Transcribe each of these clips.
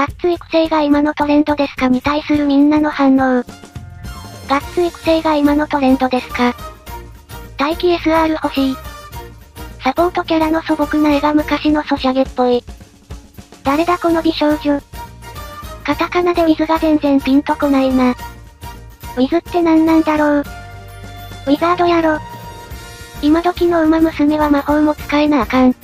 ガッツ育成が今のトレンドですかに対するみんなの反応。ガッツ育成が今のトレンドですか待機 SR 欲しい。サポートキャラの素朴な絵が昔のソシャゲっぽい。誰だこの美少女。カタカナでウィズが全然ピンとこないな。ウィズって何なんだろう。ウィザードやろ。今時の馬娘は魔法も使えなあかん。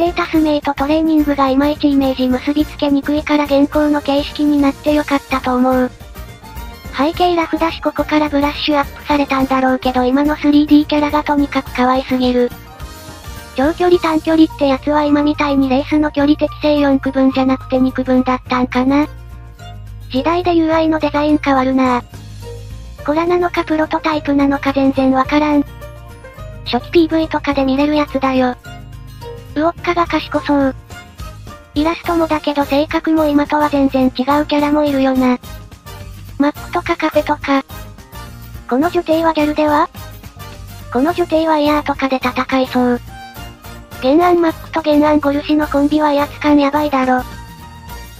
ステータス名とトトレーニングがいまいちイメージ結びつけにくいから現行の形式になってよかったと思う。背景ラフだしここからブラッシュアップされたんだろうけど今の 3D キャラがとにかく可愛すぎる。長距離短距離ってやつは今みたいにレースの距離適正4区分じゃなくて2区分だったんかな時代で UI のデザイン変わるなコラなのかプロトタイプなのか全然わからん。初期 PV とかで見れるやつだよ。ウオッカが賢そう。イラストもだけど性格も今とは全然違うキャラもいるよな。マックとかカフェとか。この女帝はギャルでは？この女帝はイヤーとかで戦いそう。原案マックと原案ゴルシのコンビは威圧感やばいだろ。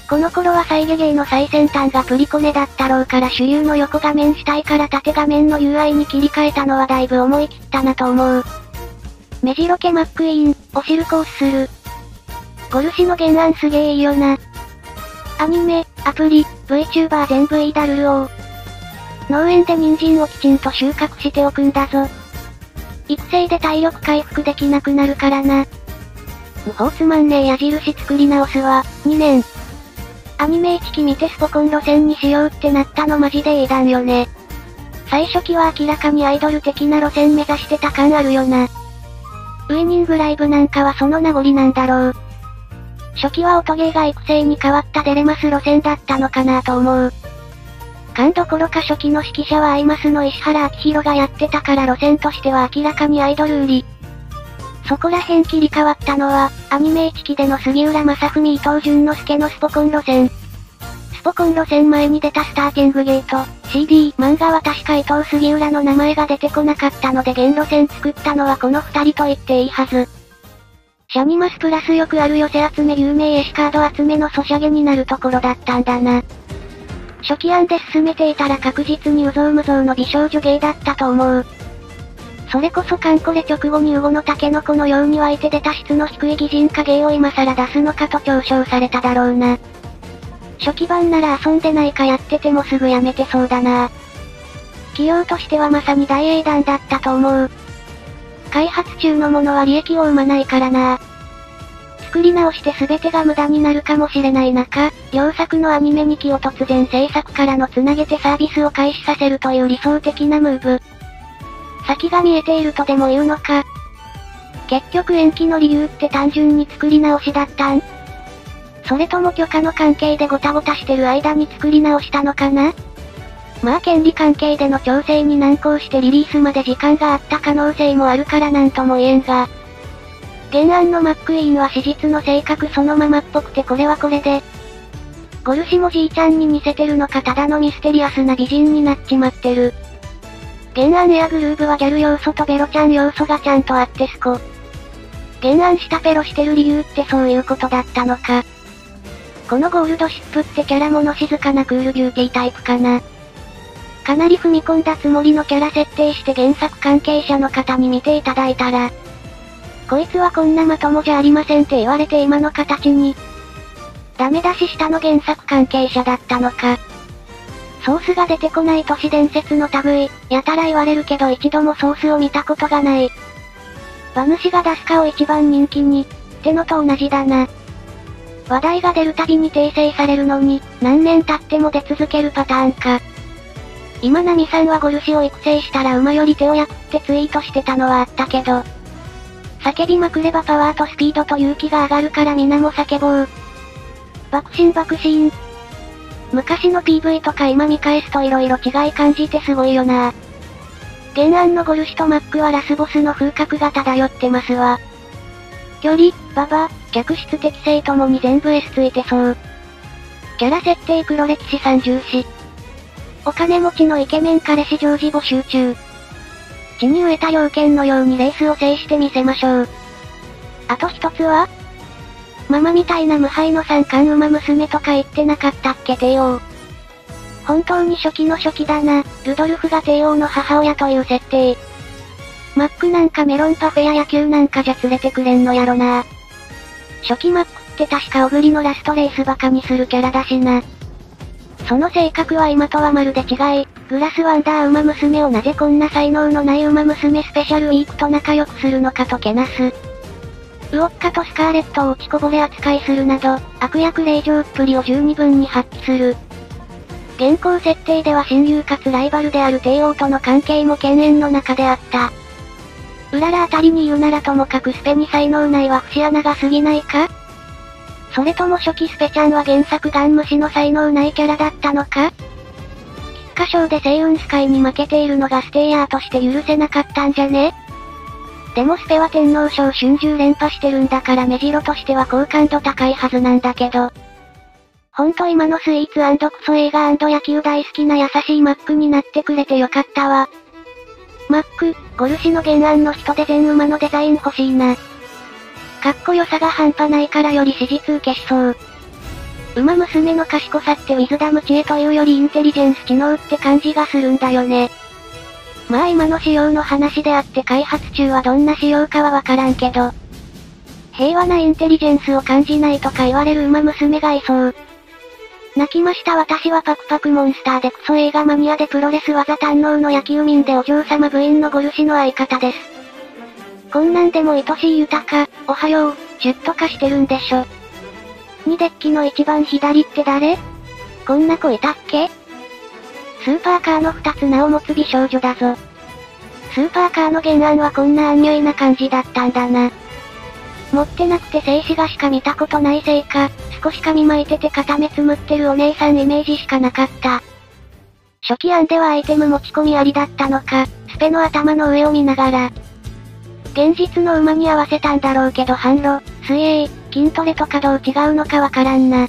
この頃は再現芸の最先端がプリコネだったろうから主流の横画面主体から縦画面の UI に切り替えたのはだいぶ思い切ったなと思う。目白家マックイーン、おしるこをする。ゴルシの原案すげえいいよな。アニメ、アプリ、VTuber 全部いいだるるおう。農園で人参をきちんと収穫しておくんだぞ。育成で体力回復できなくなるからな。無法つまんねえ矢印作り直すわ、2年。アニメ1期見てスポコン路線にしようってなったのマジでいい段よね。最初期は明らかにアイドル的な路線目指してた感あるよな。ウイニングライブなんかはその名残なんだろう。初期は音ゲーが育成に変わったデレマス路線だったのかなと思う。勘どころか初期の指揮者はアイマスの石原明宏がやってたから路線としては明らかにアイドル売り。そこら辺切り替わったのは、アニメ1期での杉浦正文伊藤淳之介のスポコン路線。スポコン路線前に出たスターティングゲート、CD、漫画は確か伊藤杉浦の名前が出てこなかったので現路線作ったのはこの二人と言っていいはず。シャニマスプラスよくある寄せ集め有名絵師カード集めのソシャゲになるところだったんだな。初期案で進めていたら確実にうぞうむぞうの美少女芸だったと思う。それこそカンコレ直後にウゴのタケノコのように湧いて出た質の低い擬人化芸を今更出すのかと嘲笑されただろうな。初期版なら遊んでないかやっててもすぐやめてそうだな。企業としてはまさに大英断だったと思う。開発中のものは利益を生まないからな。作り直して全てが無駄になるかもしれない中、両作のアニメ2期を突然制作からの繋げてサービスを開始させるという理想的なムーブ。先が見えているとでも言うのか。結局延期の理由って単純に作り直しだったん？それとも許可の関係でごたごたしてる間に作り直したのかな？まあ権利関係での調整に難航してリリースまで時間があった可能性もあるからなんとも言えんが、原案のマックイーンは史実の性格そのままっぽくてこれはこれで。ゴルシもじいちゃんに似せてるのかただのミステリアスな美人になっちまってる。原案エアグルーブはギャル要素とベロちゃん要素がちゃんとあってすこ。原案したペロしてる理由ってそういうことだったのか。このゴールドシップってキャラもの静かなクールビューティータイプかな。かなり踏み込んだつもりのキャラ設定して原作関係者の方に見ていただいたら、こいつはこんなまともじゃありませんって言われて今の形に。ダメ出ししたの原作関係者だったのか。ソースが出てこない都市伝説の類、やたら言われるけど一度もソースを見たことがない。馬主が出すかを一番人気に、ってのと同じだな。話題が出るたびに訂正されるのに、何年経っても出続けるパターンか。今ナミさんはゴルシを育成したら馬より手を焼くってツイートしてたのはあったけど、叫びまくればパワーとスピードと勇気が上がるから皆も叫ぼう。爆心爆心。昔の PV とか今見返すと色々違い感じてすごいよな原案のゴルシとマックはラスボスの風格が漂ってますわ。距離、馬場、客室適正ともに全部 S ついてそう。キャラ設定黒歴史三重視。お金持ちのイケメン彼氏常時募集中。地に植えた要件のようにレースを制してみせましょう。あと一つはママみたいな無敗の三冠馬娘とか言ってなかったっけ帝王。本当に初期の初期だな、ルドルフが帝王の母親という設定。マックなんかメロンパフェや野球なんかじゃ連れてくれんのやろな。初期マックって確かオグリのラストレースバカにするキャラだしな。その性格は今とはまるで違い、グラスワンダー馬娘をなぜこんな才能のない馬娘スペシャルウィークと仲良くするのかとけなす。ウォッカとスカーレットを落ちこぼれ扱いするなど、悪役令状っぷりを十二分に発揮する。現行設定では親友かつライバルである帝王との関係も犬猿の中であった。うららあたりに言うならともかくスペに才能ないは節穴が過ぎないかそれとも初期スペちゃんは原作ガン虫の才能ないキャラだったのか菊花賞で星雲スカイに負けているのがステイヤーとして許せなかったんじゃねでもスペは天皇賞春秋連覇してるんだから目白としては好感度高いはずなんだけど。ほんと今のスイーツクソ映画野球大好きな優しいマックになってくれてよかったわ。マック、ゴルシの原案の人で全馬のデザイン欲しいな。かっこよさが半端ないからより史実受けしそう。馬娘の賢さってウィズダム知恵というよりインテリジェンス知能って感じがするんだよね。まあ今の仕様の話であって開発中はどんな仕様かはわからんけど。平和なインテリジェンスを感じないとか言われる馬娘がいそう。泣きました私はパクパクモンスターでクソ映画マニアでプロレス技堪能の野球民でお嬢様部員のゴルシの相方です。こんなんでも愛しい豊か、おはよう、シュッとかしてるんでしょ。2デッキの一番左って誰？こんな子いたっけ？スーパーカーの二つ名を持つ美少女だぞ。スーパーカーの原案はこんなアンニュイな感じだったんだな。持ってなくて静止画しか見たことないせいか、少し髪巻いてて片目つむってるお姉さんイメージしかなかった。初期案ではアイテム持ち込みありだったのか、スペの頭の上を見ながら。現実の馬に合わせたんだろうけど販路、水泳、筋トレとかどう違うのかわからんな。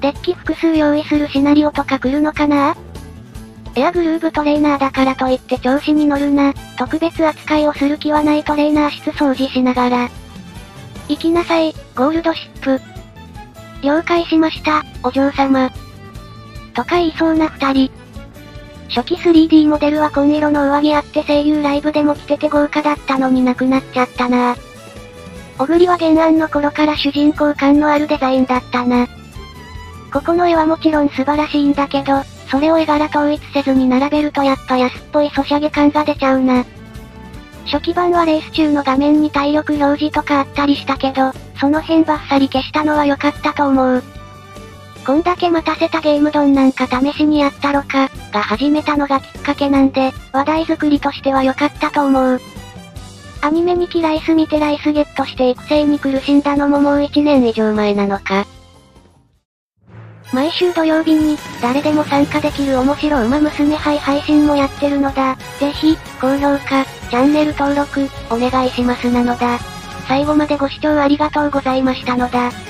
デッキ複数用意するシナリオとか来るのかな？エアグルーブトレーナーだからといって調子に乗るな。特別扱いをする気はないトレーナー室掃除しながら。行きなさい、ゴールドシップ。了解しました、お嬢様。とか言いそうな二人。初期 3D モデルは紺色の上着あって声優ライブでも着てて豪華だったのになくなっちゃったな小栗は原案の頃から主人公感のあるデザインだったな。ここの絵はもちろん素晴らしいんだけど、それを絵柄統一せずに並べるとやっぱ安っぽいソシャゲ感が出ちゃうな。初期版はレース中の画面に体力表示とかあったりしたけど、その辺バッサリ消したのは良かったと思う。こんだけ待たせたゲームドンなんか試しにやったろか、が始めたのがきっかけなんで、話題作りとしては良かったと思う。アニメにキライス見てライスゲットして育成に苦しんだのももう1年以上前なのか。毎週土曜日に、誰でも参加できる面白馬娘杯配信もやってるのだ。ぜひ、高評価、チャンネル登録、お願いしますなのだ。最後までご視聴ありがとうございましたのだ。